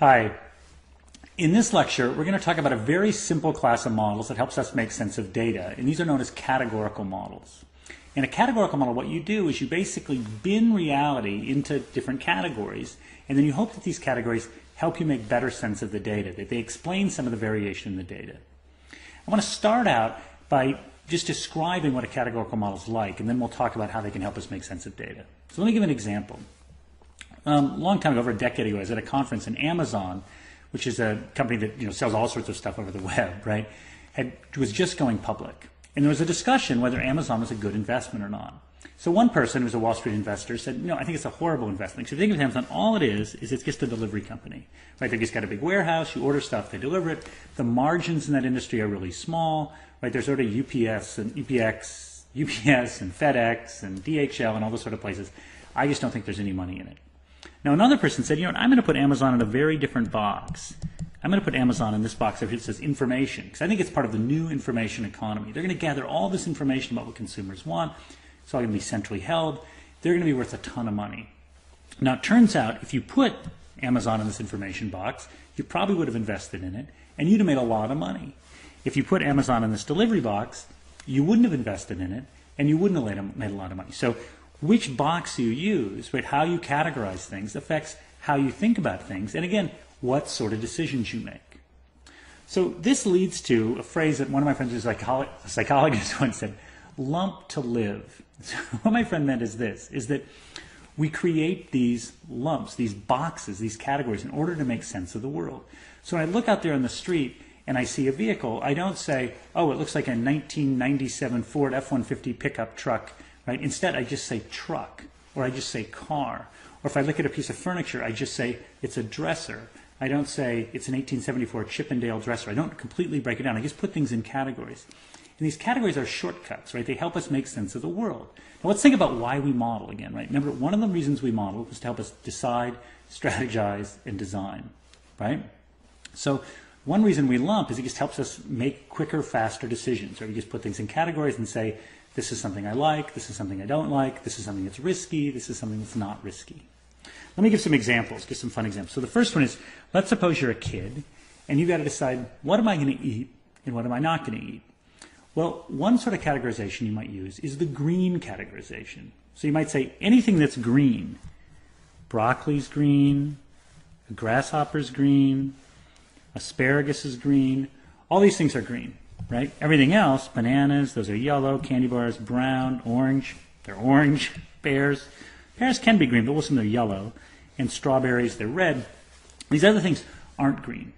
Hi. In this lecture, we're going to talk about a very simple class of models that helps us make sense of data, and these are known as categorical models. In a categorical model, what you do is you basically bin reality into different categories, and then you hope that these categories help you make better sense of the data, that they explain some of the variation in the data. I want to start out by just describing what a categorical model is like, and then we'll talk about how they can help us make sense of data. So let me give an example. Um, long time ago, over a decade ago, I was at a conference, and Amazon, which is a company that you know sells all sorts of stuff over the web, right, had, was just going public. And there was a discussion whether Amazon was a good investment or not. So one person who was a Wall Street investor said, no, I think it's a horrible investment. So if you think of Amazon, all it is, is it's just a delivery company. Right? They've just got a big warehouse, you order stuff, they deliver it. The margins in that industry are really small. Right? There's sort of UPS and UPX, UPS and FedEx and DHL and all those sort of places. I just don't think there's any money in it. Now another person said, you know what, I'm going to put Amazon in a very different box. I'm going to put Amazon in this box over here that says information, because I think it's part of the new information economy. They're going to gather all this information about what consumers want. It's all going to be centrally held. They're going to be worth a ton of money. Now it turns out if you put Amazon in this information box, you probably would have invested in it, and you'd have made a lot of money. If you put Amazon in this delivery box, you wouldn't have invested in it, and you wouldn't have made a lot of money. So which box you use, right, how you categorize things affects how you think about things, and again, what sort of decisions you make. So this leads to a phrase that one of my friends who's a psychologist once said, lump to live. So what my friend meant is this, is that we create these lumps, these boxes, these categories in order to make sense of the world. So when I look out there on the street and I see a vehicle, I don't say, oh, it looks like a 1997 Ford F-150 pickup truck Right? Instead, I just say truck, or I just say car. Or if I look at a piece of furniture, I just say it's a dresser. I don't say it's an 1874 Chippendale dresser. I don't completely break it down. I just put things in categories. And these categories are shortcuts, right? They help us make sense of the world. Now let's think about why we model again, right? Remember, one of the reasons we model was to help us decide, strategize, and design, right? So one reason we lump is it just helps us make quicker, faster decisions, right? We just put things in categories and say, this is something I like, this is something I don't like, this is something that's risky, this is something that's not risky. Let me give some examples, give some fun examples. So the first one is, let's suppose you're a kid and you've got to decide, what am I going to eat and what am I not going to eat? Well, one sort of categorization you might use is the green categorization. So you might say anything that's green. Broccoli's green, grasshopper's green, asparagus is green. All these things are green right? Everything else, bananas, those are yellow, candy bars, brown, orange, they're orange, pears. Pears can be green, but them are yellow. And strawberries, they're red. These other things aren't green.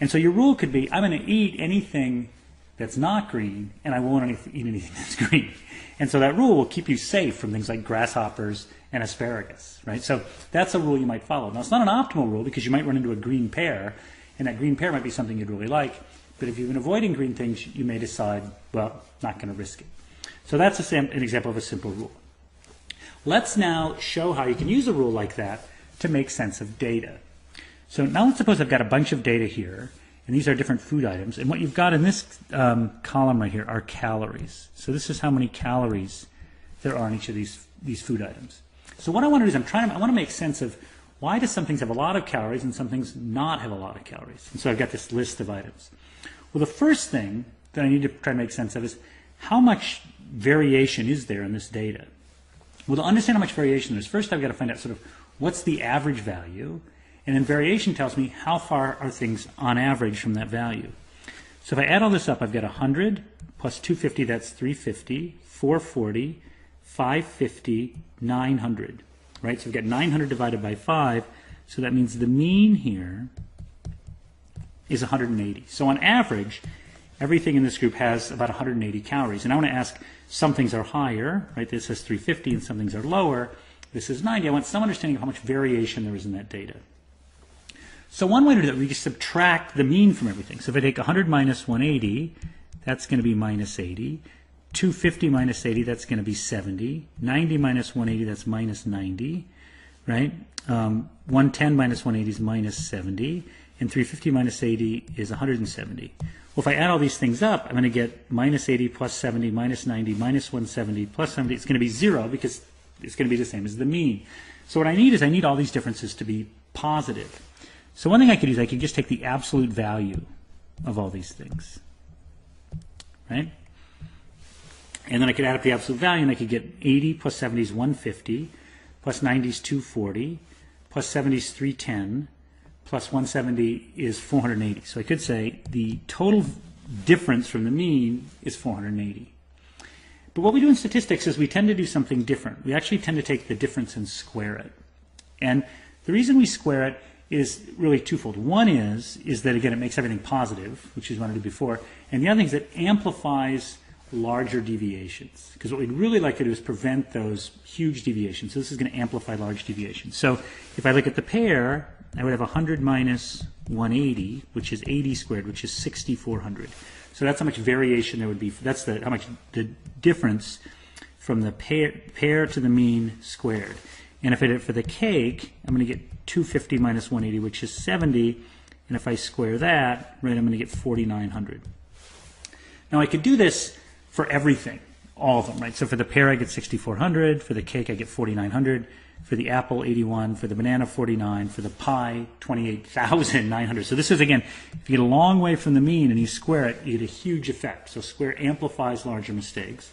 And so your rule could be, I'm going to eat anything that's not green, and I won't eat anything that's green. And so that rule will keep you safe from things like grasshoppers and asparagus, right? So that's a rule you might follow. Now, it's not an optimal rule because you might run into a green pear, and that green pear might be something you'd really like, but if you've been avoiding green things, you may decide, well, not going to risk it. So that's an example of a simple rule. Let's now show how you can use a rule like that to make sense of data. So now let's suppose I've got a bunch of data here, and these are different food items. And what you've got in this um, column right here are calories. So this is how many calories there are in each of these, these food items. So what I want to do is I'm trying to, I want to make sense of why do some things have a lot of calories and some things not have a lot of calories. And so I've got this list of items. Well, the first thing that I need to try to make sense of is how much variation is there in this data? Well, to understand how much variation there is, first I've got to find out sort of what's the average value, and then variation tells me how far are things on average from that value. So if I add all this up, I've got 100 plus 250, that's 350, 440, 550, 900, right? So we've got 900 divided by 5, so that means the mean here is 180. So on average, everything in this group has about 180 calories. And I want to ask, some things are higher, right? This has 350 and some things are lower. This is 90. I want some understanding of how much variation there is in that data. So one way to do that, we just subtract the mean from everything. So if I take 100 minus 180, that's going to be minus 80. 250 minus 80, that's going to be 70. 90 minus 180, that's minus 90, right? Um, 110 minus 180 is minus 70 and 350 minus 80 is 170. Well, if I add all these things up, I'm going to get minus 80 plus 70 minus 90 minus 170 plus 70. It's going to be zero because it's going to be the same as the mean. So what I need is I need all these differences to be positive. So one thing I could do is I could just take the absolute value of all these things, right? And then I could add up the absolute value and I could get 80 plus 70 is 150, plus 90 is 240, plus 70 is 310, plus 170 is 480. So I could say the total difference from the mean is 480. But what we do in statistics is we tend to do something different. We actually tend to take the difference and square it. And the reason we square it is really twofold. One is, is that again, it makes everything positive, which is what I did before. And the other thing is it amplifies larger deviations. Because what we'd really like to do is prevent those huge deviations. So this is going to amplify large deviations. So if I look at the pear, I would have 100 minus 180, which is 80 squared, which is 6,400. So that's how much variation there would be. That's the, how much the difference from the pear, pear to the mean squared. And if I did it for the cake, I'm going to get 250 minus 180, which is 70. And if I square that, right, I'm going to get 4,900. Now I could do this for everything, all of them, right? So for the pear, I get 6,400. For the cake, I get 4,900. For the apple, 81. For the banana, 49. For the pie, 28,900. So this is, again, if you get a long way from the mean and you square it, you get a huge effect. So square amplifies larger mistakes.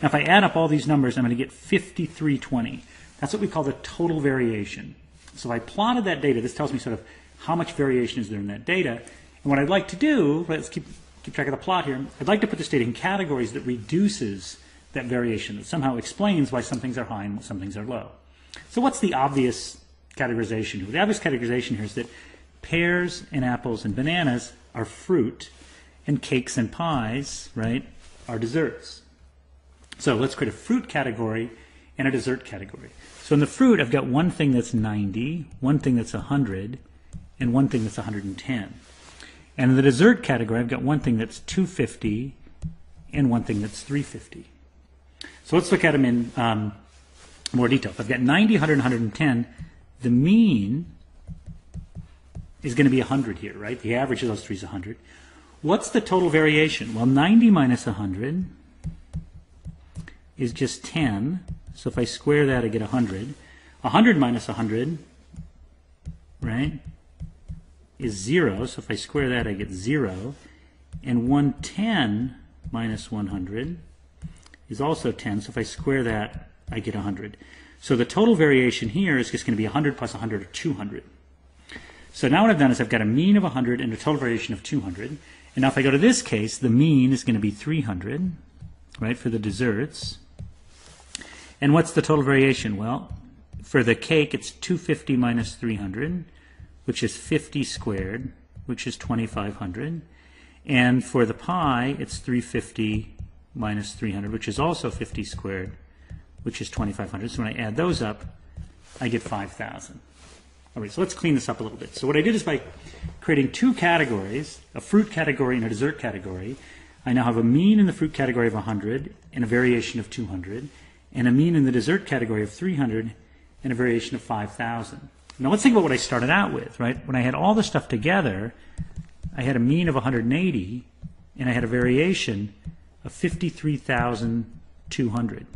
Now if I add up all these numbers, I'm going to get 5320. That's what we call the total variation. So if I plotted that data, this tells me sort of how much variation is there in that data. And what I'd like to do, let's keep keep track of the plot here, I'd like to put the state in categories that reduces that variation, that somehow explains why some things are high and some things are low. So what's the obvious categorization? The obvious categorization here is that pears and apples and bananas are fruit, and cakes and pies, right, are desserts. So let's create a fruit category and a dessert category. So in the fruit, I've got one thing that's 90, one thing that's 100, and one thing that's 110. And in the dessert category, I've got one thing that's 250 and one thing that's 350. So let's look at them in um, more detail. If I've got 90, 100, 110, the mean is going to be 100 here, right? The average of those three is 100. What's the total variation? Well, 90 minus 100 is just 10. So if I square that, I get 100. 100 minus 100, right? Is 0, so if I square that I get 0. And 110 minus 100 is also 10, so if I square that I get 100. So the total variation here is just going to be 100 plus 100 or 200. So now what I've done is I've got a mean of 100 and a total variation of 200. And now if I go to this case, the mean is going to be 300, right, for the desserts. And what's the total variation? Well, for the cake, it's 250 minus 300 which is 50 squared, which is 2,500. And for the pie, it's 350 minus 300, which is also 50 squared, which is 2,500. So when I add those up, I get 5,000. All right, so let's clean this up a little bit. So what I did is by creating two categories, a fruit category and a dessert category, I now have a mean in the fruit category of 100 and a variation of 200, and a mean in the dessert category of 300 and a variation of 5,000. Now let's think about what I started out with, right? When I had all this stuff together, I had a mean of 180 and I had a variation of 53,200.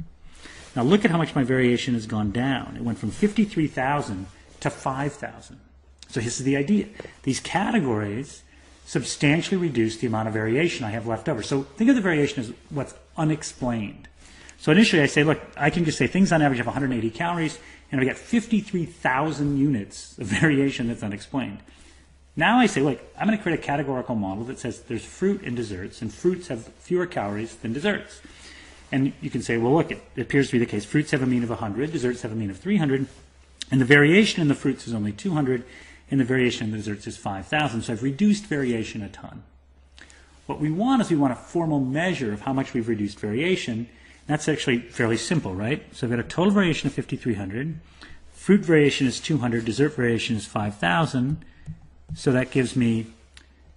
Now look at how much my variation has gone down. It went from 53,000 to 5,000. So this is the idea. These categories substantially reduce the amount of variation I have left over. So think of the variation as what's unexplained. So initially I say, look, I can just say things on average have 180 calories and I get 53,000 units of variation that's unexplained. Now I say, look, I'm going to create a categorical model that says there's fruit and desserts, and fruits have fewer calories than desserts. And you can say, well, look, it, appears to be the case. Fruits have a mean of 100, desserts have a mean of 300, and the variation in the fruits is only 200, and the variation in the desserts is 5,000. So I've reduced variation a ton. What we want is we want a formal measure of how much we've reduced variation, that's actually fairly simple, right? So I've got a total variation of 5,300. Fruit variation is 200. Dessert variation is 5,000. So that gives me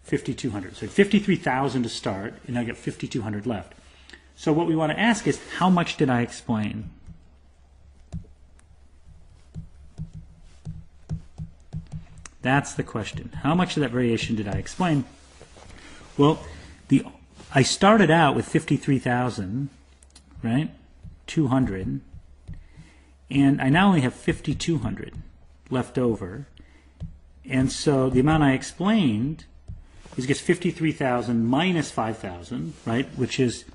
5,200. So 53,000 to start, and I get 5,200 left. So what we want to ask is, how much did I explain? That's the question. How much of that variation did I explain? Well, the I started out with 53,000 right? 200. And I now only have 5,200 left over. And so the amount I explained is just 53,000 minus 5,000, right, which is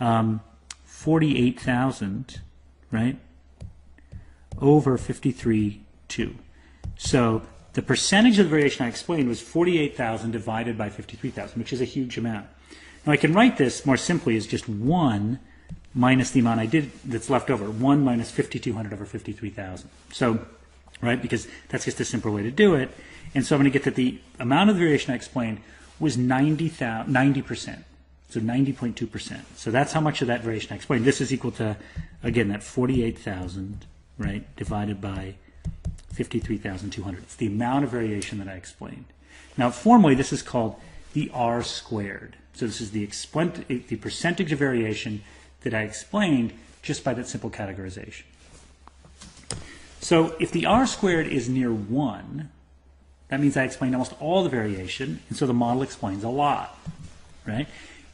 um, 48,000, right, over 53, 2. So the percentage of the variation I explained was 48,000 divided by 53,000, which is a huge amount. Now I can write this more simply as just 1 minus the amount I did that's left over, 1 minus 5,200 over 53,000. So, right, because that's just a simple way to do it. And so I'm going to get that the amount of the variation I explained was 90, 90%. So 90.2%. So that's how much of that variation I explained. This is equal to, again, that 48,000, right, divided by 53,200. It's the amount of variation that I explained. Now, formally, this is called the R squared. So this is the, the percentage of variation that I explained just by that simple categorization. So if the R squared is near 1, that means I explained almost all the variation, and so the model explains a lot, right?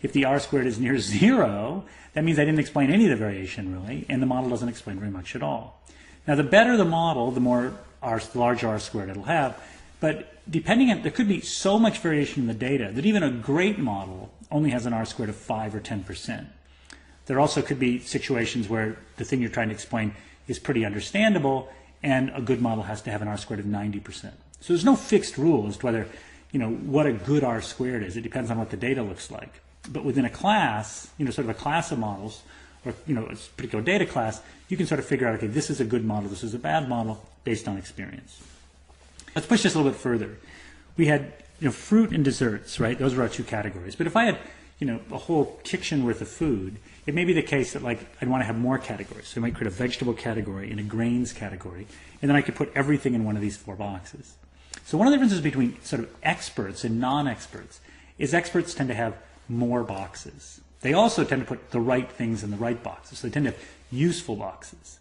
If the R squared is near 0, that means I didn't explain any of the variation, really, and the model doesn't explain very much at all. Now, the better the model, the more R, the larger R squared it'll have, but depending on, there could be so much variation in the data that even a great model only has an R squared of 5 or 10%. There also could be situations where the thing you're trying to explain is pretty understandable, and a good model has to have an R squared of 90%. So there's no fixed rule as to whether, you know, what a good R squared is. It depends on what the data looks like. But within a class, you know, sort of a class of models, or, you know, a particular data class, you can sort of figure out, okay, this is a good model, this is a bad model, based on experience. Let's push this a little bit further. We had, you know, fruit and desserts, right? Those were our two categories. But if I had, you know, a whole kitchen worth of food, it may be the case that like I'd want to have more categories. So I might create a vegetable category and a grains category, and then I could put everything in one of these four boxes. So one of the differences between sort of experts and non-experts is experts tend to have more boxes. They also tend to put the right things in the right boxes. So they tend to have useful boxes.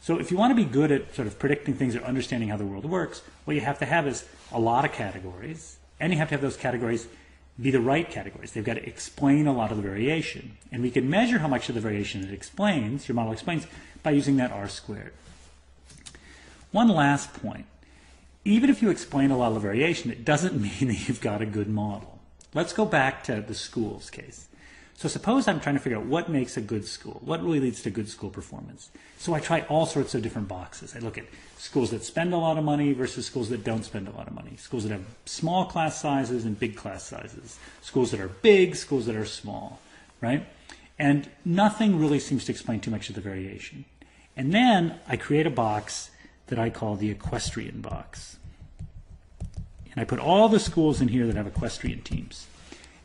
So if you want to be good at sort of predicting things or understanding how the world works, what you have to have is a lot of categories, and you have to have those categories be the right categories. They've got to explain a lot of the variation. And we can measure how much of the variation it explains, your model explains, by using that R squared. One last point even if you explain a lot of the variation, it doesn't mean that you've got a good model. Let's go back to the schools case. So suppose I'm trying to figure out what makes a good school, what really leads to good school performance. So I try all sorts of different boxes. I look at schools that spend a lot of money versus schools that don't spend a lot of money, schools that have small class sizes and big class sizes, schools that are big, schools that are small, right? And nothing really seems to explain too much of the variation. And then I create a box that I call the equestrian box. And I put all the schools in here that have equestrian teams.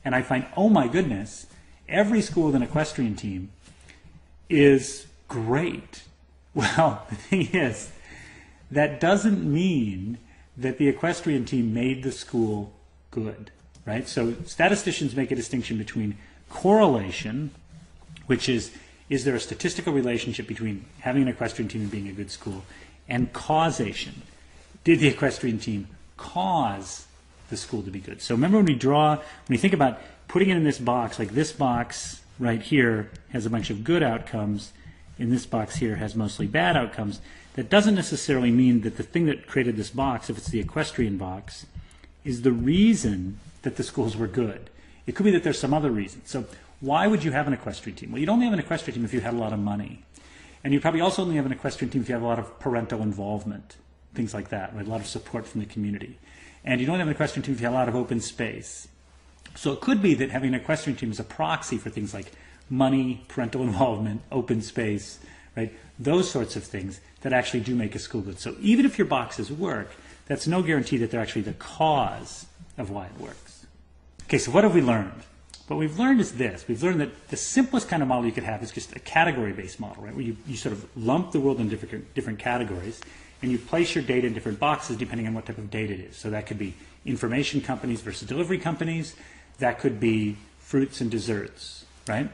And I find, oh my goodness, every school with an equestrian team is great. Well, the thing is, that doesn't mean that the equestrian team made the school good, right? So statisticians make a distinction between correlation, which is, is there a statistical relationship between having an equestrian team and being a good school, and causation. Did the equestrian team cause the school to be good? So remember when we draw, when you think about putting it in this box, like this box right here has a bunch of good outcomes, and this box here has mostly bad outcomes, that doesn't necessarily mean that the thing that created this box, if it's the equestrian box, is the reason that the schools were good. It could be that there's some other reason. So why would you have an equestrian team? Well, you'd only have an equestrian team if you had a lot of money. And you probably also only have an equestrian team if you have a lot of parental involvement, things like that, right? A lot of support from the community. And you don't have an equestrian team if you have a lot of open space. So it could be that having an equestrian team is a proxy for things like money, parental involvement, open space, right? Those sorts of things that actually do make a school good. So even if your boxes work, that's no guarantee that they're actually the cause of why it works. Okay, so what have we learned? What we've learned is this. We've learned that the simplest kind of model you could have is just a category-based model, right? Where you, you sort of lump the world in different, different categories and you place your data in different boxes depending on what type of data it is. So that could be information companies versus delivery companies. That could be fruits and desserts, right?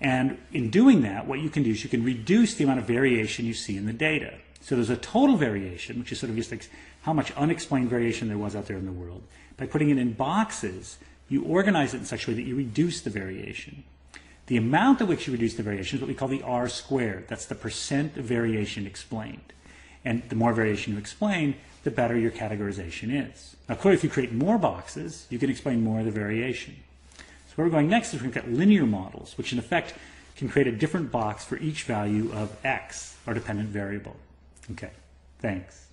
And in doing that, what you can do is you can reduce the amount of variation you see in the data. So there's a total variation, which is sort of just like how much unexplained variation there was out there in the world. By putting it in boxes, you organize it in such a way that you reduce the variation. The amount at which you reduce the variation is what we call the R squared. That's the percent of variation explained. And the more variation you explain, the better your categorization is. Now, clearly, if you create more boxes, you can explain more of the variation. So where we're going next is we're going to get linear models, which in effect can create a different box for each value of x, our dependent variable. Okay, thanks.